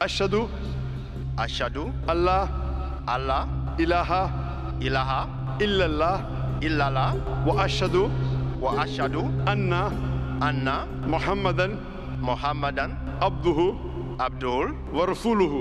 أشهد أشهد الله الله إله إله إلا الله إلا الله وأشهد وأشهد أن أن محمدا محمدا عبده عبده ورسوله.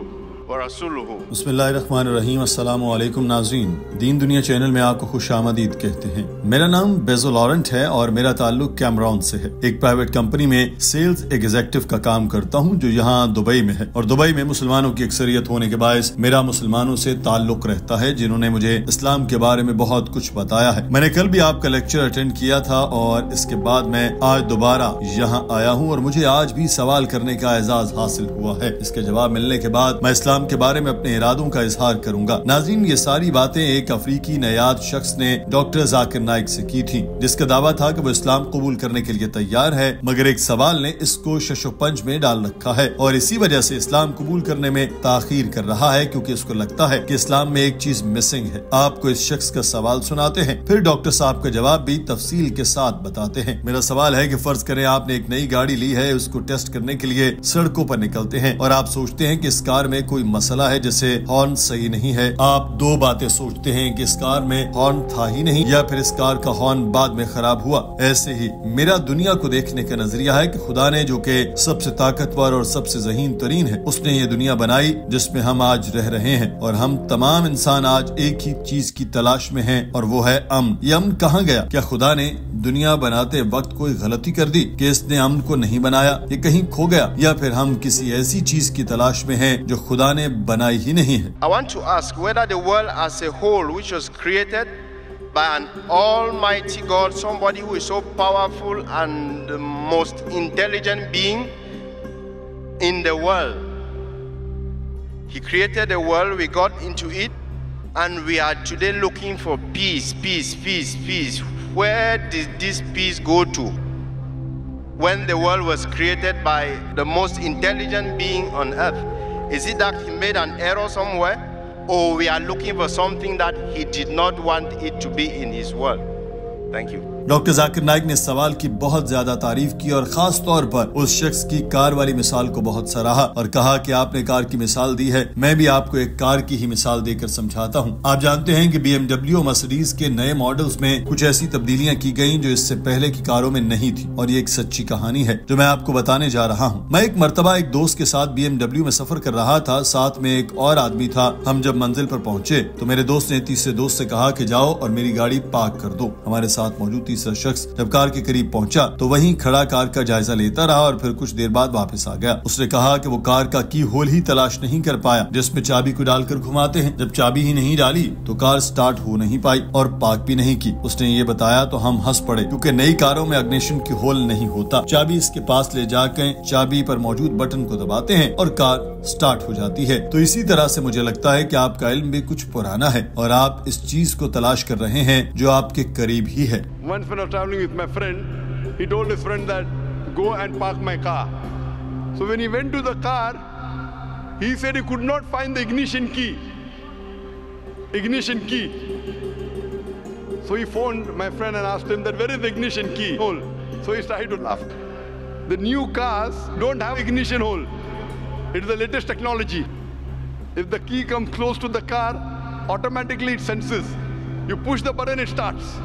بسم اللہ الرحمن الرحیم، السلام علیکم ناظرین۔ دین دنیا چینل میں آپ کو خوش آمدید کہتے ہیں۔ میرا نام بیزو لارنٹ ہے اور میرا تعلق کیمرون سے ہے۔ ایک پرائیویٹ کمپنی میں سیلز ایگزیکٹو کا کام کرتا ہوں جو یہاں دبئی میں ہے۔ اور دبئی میں مسلمانوں کی اکثریت ہونے کے باعث میرا مسلمانوں سے تعلق رہتا ہے، جنہوں نے مجھے اسلام کے بارے میں بہت کچھ بتایا ہے۔ میں نے کل بھی آپ کا لیکچر اٹینڈ کیا تھا اور اس کے بعد میں آج دوبارہ یہاں آیا ہوں اور مجھے آج بھی سوال کرنے کا اعزاز حاصل ہوا ہے۔ اس کے جواب ملنے کے بعد میں اسلام کے بارے میں اپنے ارادوں کا اظہار کروں گا۔ ناظرین، یہ ساری باتیں ایک افریقی نیاد شخص نے ڈاکٹر ذاکر نائک سے کی تھی جس کا دعویٰ تھا کہ وہ اسلام قبول کرنے کے لیے تیار ہے، مگر ایک سوال نے اس کو شش و پنج میں ڈال رکھا ہے۔ اور اسی وجہ سے اسلام قبول کرنے میں تاخیر کر رہا ہے، کیونکہ اس کو لگتا ہے کہ اسلام میں ایک چیز مسنگ ہے۔ آپ کو اس شخص کا سوال سناتے ہیں، پھر ڈاکٹر صاحب کا جواب بھی تفصیل کے ساتھ بتاتے ہیں۔ میرا سوال ہے کہ فرض کریں آپ نے ایک نئی گاڑی لی ہے، اس کو ٹیسٹ کرنے کے لیے سڑکوں پر نکلتے ہیں اور آپ سوچتے ہیں کہ اس کار میں کوئی مسئلہ ہے جیسے ہارن صحیح نہیں ہے۔ آپ دو باتیں سوچتے ہیں کہ اس کار میں ہارن تھا ہی نہیں یا پھر اس کار کا ہارن بعد میں خراب ہوا۔ ایسے ہی میرا دنیا کو دیکھنے کا نظریہ ہے کہ خدا نے جو کہ سب سے طاقتور اور سب سے ذہین ترین ہے، اس نے یہ دنیا بنائی جس میں ہم آج رہ رہے ہیں اور ہم تمام انسان آج ایک ہی چیز کی تلاش میں ہیں اور وہ ہے امن۔ یہ امن کہاں گیا؟ کیا خدا نے دنیا بناتے وقت کوئی غلطی کر دی کہ اس نے امن کو نہیں بنایا یہ کہیں کھو گیا یا پھر ہم کسی ایسی چیز کی تلاش میں ہیں جو خدا نے بنائی ہی نہیں ہے I want to ask whether the world as a whole, which was created by an almighty God, somebody who is so powerful and the most intelligent being in the world. He created the world, we got into it, and we are today looking for peace, peace, peace, peace. Where did this peace go to? When the world was created by the most intelligent being on earth, is it that he made an error somewhere? Or we are looking for something that he did not want it to be in his world? Thank you. Doctor Zakir Naik نے سوال کی بہت زیادہ تعریف کی اور خاص طور پر اس شخص کی کار والی مثال کو بہت سراہا اور کہا کہ آپ نے کار کی مثال دی ہے، میں بھی آپ کو ایک کار کی ہی مثال دے کر سمجھاتا ہوں۔ آپ جانتے ہیں کہ بی ایم ڈبلیو مسڈیز کے نئے ماڈلز میں کچھ ایسی تبدیلیاں کی گئیں جو اس سے پہلے کی کاروں میں نہیں تھی اور یہ ایک سچی کہانی ہے جو میں آپ کو بتانے جا رہا ہوں۔ میں ایک مرتبہ ایک دوست کے ساتھ بی ایم ڈبلیو میں سفر کر رہا تھا، ساتھ میں ایک اور آدمی تھا۔ ہم جب منزل پر پہنچے تو میرے دوست نے تیسرے دوست سے کہا کہ جاؤ اور میری گاڑی پارک کر دو، ہمارے ساتھ موجود تیسرا شخص جب کار کے قریب پہنچا تو وہیں کھڑا کار کا جائزہ لیتا رہا اور پھر کچھ دیر بعد واپس آ گیا۔ اس نے کہا کہ وہ کار کا کی ہول ہی تلاش نہیں کر پایا۔ جس میں چابی کو ڈال کر گھماتے ہیں۔ جب چابی ہی نہیں ڈالی تو کار سٹارٹ ہو نہیں پائی اور پارک بھی نہیں کی۔ اس نے یہ بتایا تو ہم ہنس پڑے کیونکہ نئی کاروں میں اگنیشن کی ہول نہیں ہوتا۔ چابی اس کے پاس لے جا کے چابی پر موجود بٹن کو دباتے ہیں اور کار سٹارٹ ہو جاتی ہے۔ تو اسی طرح سے مجھے لگتا ہے کہ آپ کا علم بھی کچھ پرانا ہے اور آپ اس چیز کو تلاش کر رہے ہیں جو آپ کے قریب ہی ہے۔ Once when I was traveling with my friend, he told his friend that go and park my car. So when he went to the car, he said he could not find the ignition key. Ignition key. So he phoned my friend and asked him that where is the ignition key hole. So he started to laugh. The new cars don't have ignition hole. It is the latest technology. If the key comes close to the car, automatically it senses. You push the button, it starts.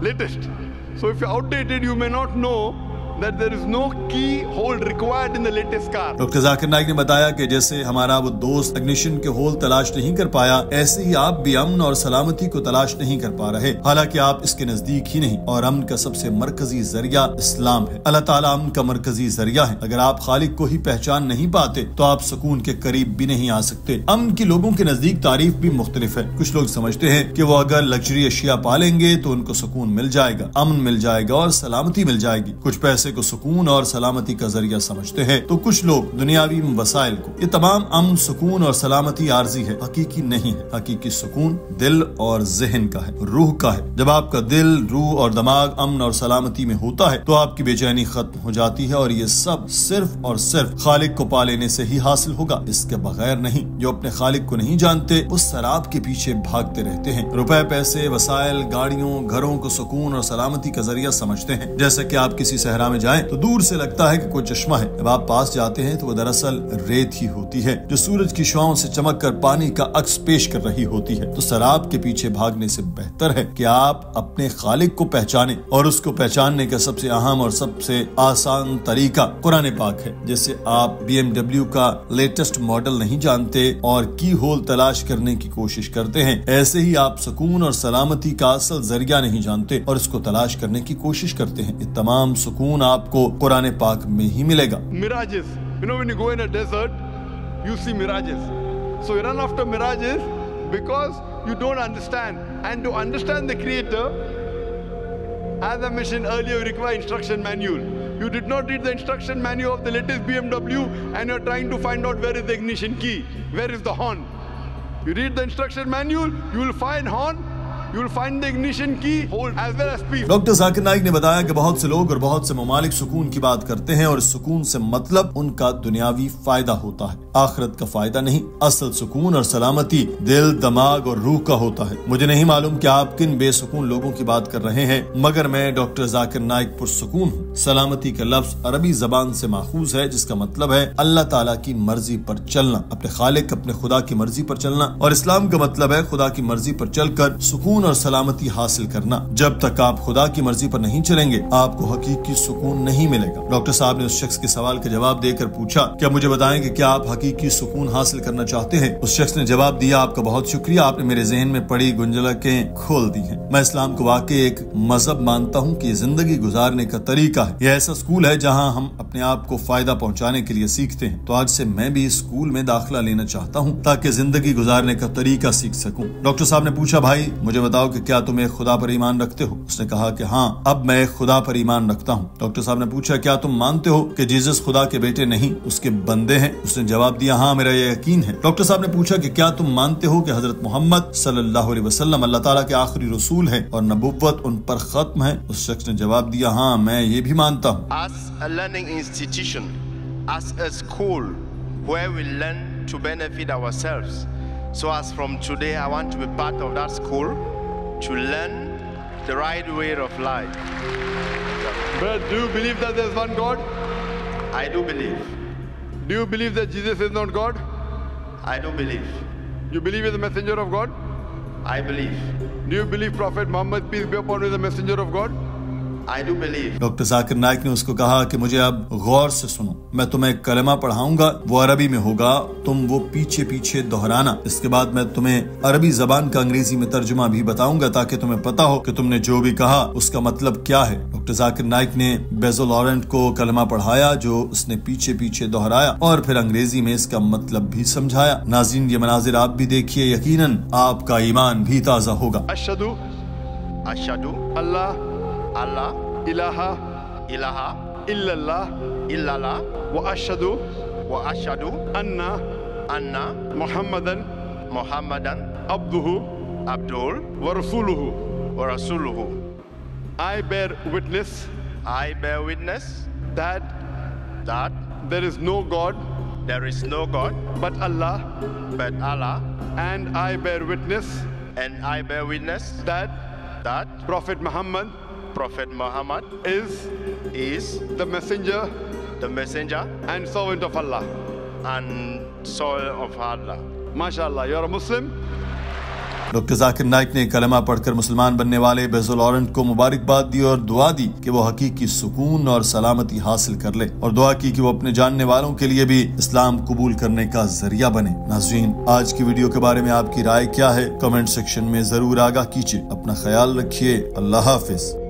Latest. So if you're outdated, you may not know that there is no key hole required in the latest car. Doctor Zakir Naik نے بتایا کہ جیسے ہمارا وہ دوست ignition کے whole تلاش نہیں کر پایا ایسے ہی آپ بھی امن اور سلامتی کو تلاش نہیں کر پا رہے حالانکہ آپ اس کے نزدیک ہی نہیں اور امن کا سب سے مرکزی ذریعہ اسلام ہے اللہ تعالیٰ امن کا مرکزی ذریعہ ہے اگر آپ خالق کو ہی پہچان نہیں پاتے تو آپ سکون کے قریب بھی نہیں آ سکتے امن کی لوگوں کے نزدیک تعریف بھی مختلف ہے کچھ لوگ سمجھتے ہیں کہ وہ اگر لگژری اشیاء پالیں گے تو ان کو سکون مل جائے گا امن مل جائے گا اور سلامتی مل جائے گی کچھ پیسے کو سکون اور سلامتی کا ذریعہ سمجھتے ہیں، تو کچھ لوگ دنیاوی وسائل کو، یہ تمام امن، سکون اور سلامتی عارضی ہے، حقیقی نہیں ہے۔ حقیقی سکون دل اور ذہن کا ہے، روح کا ہے۔ جب آپ کا دل، روح اور دماغ امن اور سلامتی میں ہوتا ہے، تو آپ کی بے چینی ختم ہو جاتی ہے اور یہ سب صرف اور صرف خالق کو پا لینے سے ہی حاصل ہوگا۔ اس کے بغیر نہیں، جو اپنے خالق کو نہیں جانتے، اس شراب کے پیچھے بھاگتے رہتے ہیں۔ روپے، پیسے، وسائل، گاڑیوں، گھروں کو سکون اور سلامتی کا ذریعہ سمجھتے ہیں۔ جیسے کہ آپ کسی صحرا میں میں جائیں تو دور سے لگتا ہے کہ کوئی چشمہ ہے۔ جب آپ پاس جاتے ہیں تو وہ دراصل ریت ہی ہوتی ہے، جو سورج کی شعاؤں سے چمک کر پانی کا عکس پیش کر رہی ہوتی ہے۔ تو سراب کے پیچھے بھاگنے سے بہتر ہے کہ آپ اپنے خالق کو پہچانے اور اس کو پہچاننے کا سب سے اہم اور سب سے آسان طریقہ قرآن پاک ہے۔ جیسے آپ بی ایم ڈبلو کا لیٹسٹ ماڈل نہیں جانتے اور کی ہول تلاش کرنے کی کوشش کرتے ہیں، ایسے ہی آپ سکون اور سلامتی کا اصل ذریعہ نہیں جانتے اور اس کو تلاش کرنے کی کوشش کرتے ہیں۔ یہ تمام سکون آپ کو قرآن پاک میں ہی ملے گا Mirages. You know, when you go in a desert, you see mirages. So you run after mirages because you don't understand. And to understand the Creator, as I mentioned earlier, you require instruction manual. You did not read the instruction manual of the latest BMW and you're trying to find out where is the ignition key, where is the horn. You read the instruction manual, you will find horn, doctor Zakir Naik نے بتایا کہ بہت سے لوگ اور بہت سے ممالک سکون کی بات کرتے ہیں اور اس سکون سے مطلب ان کا دنیاوی فائدہ ہوتا ہے۔ آخرت کا فائدہ نہیں، اصل سکون اور سلامتی دل، دماغ اور روح کا ہوتا ہے۔ مجھے نہیں معلوم کہ آپ کن بے سکون لوگوں کی بات کر رہے ہیں، مگر میں ڈاکٹر ذاکر نائک پر سکون ہوں۔ سلامتی کا لفظ عربی زبان سے ماخوذ ہے، جس کا مطلب ہے اللہ تعالیٰ کی مرضی پر چلنا، اپنے خالق، اپنے خدا کی مرضی پر چلنا۔ اور اسلام کا مطلب ہے خدا کی مرضی پر چل کر سکون اور سلامتی حاصل کرنا۔ جب تک آپ خدا کی مرضی پر نہیں چلیں گے، آپ کو حقیقی سکون نہیں ملے گا۔ ڈاکٹر صاحب نے اس شخص کے سوال کا جواب دے کر پوچھا، کیا مجھے بتائیں کہ کیا آپ حقیقی سکون حاصل کرنا چاہتے ہیں؟ اس شخص نے جواب دیا، آپ کا بہت شکریہ، آپ نے میرے ذہن میں پڑی گنجلکیں کھول دی ہیں۔ میں اسلام کو واقعی ایک مذہب مانتا ہوں کہ زندگی گزارنے کا طریقہ ہے۔ یہ ایسا اسکول ہے جہاں ہم اپنے آپ کو فائدہ پہنچانے کے لیے سیکھتے ہیں۔ تو آج سے میں بھی اسکول میں داخلہ لینا چاہتا ہوں تاکہ زندگی گزارنے کا طریقہ سیکھ سکوں۔ ڈاکٹر صاحب نے پوچھا، بھائی، مجھے بتاؤ کہ کیا تم ایک خدا پر ایمان رکھتے ہو؟ اس نے کہا کہ ہاں اب میں ایک خدا پر ایمان رکھتا ہوں۔ ڈاکٹر صاحب نے پوچھا کیا تم مانتے ہو کہ جیزس خدا کے بیٹے نہیں اس کے بندے ہیں؟ اس نے جواب دیا ہاں میرا یہ یقین ہے۔ ڈاکٹر صاحب نے پوچھا کہ کیا تم مانتے ہو کہ حضرت محمد صلی اللہ علیہ وسلم اللہ تعالیٰ کے آخری رسول ہیں اور نبوت ان پر ختم ہے؟ اس شخص نے جواب دیا ہاں میں یہ بھی مانتا ہوں۔ As a learning institution, as a school where we learn to benefit ourselves. So, as from today, I want to be part of that school. To learn the right way of life. Brother, do you believe that there's one God? I do believe. Do you believe that Jesus is not God? I do believe. You believe he's the messenger of God? I believe. Do you believe Prophet Muhammad, peace be upon him, is the messenger of God? I do believe. Doctor Zakir Naik نے اس کو کہا کہ مجھے اب غور سے سنو۔ میں تمہیں کلمہ پڑھاؤں گا وہ عربی میں ہوگا تم وہ پیچھے پیچھے دہرانا۔ اس کے بعد میں تمہیں عربی زبان کا انگریزی میں ترجمہ بھی بتاؤں گا تاکہ تمہیں پتا ہو کہ تم نے جو بھی کہا اس کا مطلب کیا ہے۔ ڈاکٹر ذاکر نائک نے بیزو لارنٹ کو کلمہ پڑھایا جو اس نے پیچھے پیچھے دہرایا اور پھر انگریزی میں اس کا مطلب بھی سمجھایا۔ ناظرین یہ مناظر آپ بھی دیکھیے یقیناً آپ کا ایمان بھی تازہ ہوگا۔ Ashadu Ashadu Allah Allah ilaha ilaha illallah illallah wa ashadu wa ashadu anna anna Muhammadan Muhammadan abduhu Abdul wa Rasuluhu. I bear witness I bear witness that that there is no God there is no God but Allah. but Allah, and I bear witness and I bear witness that that Prophet Muhammad Prophet Muhammad is is the messenger the messenger and servant of Allah. and soul of Allah. MashaAllah, you're a Muslim? Doctor Zakir Naik نے کلمہ پڑھ کر مسلمان بننے والے بیزو Laurent کو مبارکباد دی اور دعا دی کہ وہ حقیقی سکون اور سلامتی حاصل کر لے اور دعا کی کہ وہ اپنے جاننے والوں کے لیے بھی اسلام قبول کرنے کا ذریعہ بنے۔ ناظرین، آج کی ویڈیو کے بارے میں آپ کی رائے کیا ہے؟ کمنٹ سیکشن میں ضرور آگاہ کیجیے۔ اپنا خیال رکھیے۔ اللہ حافظ۔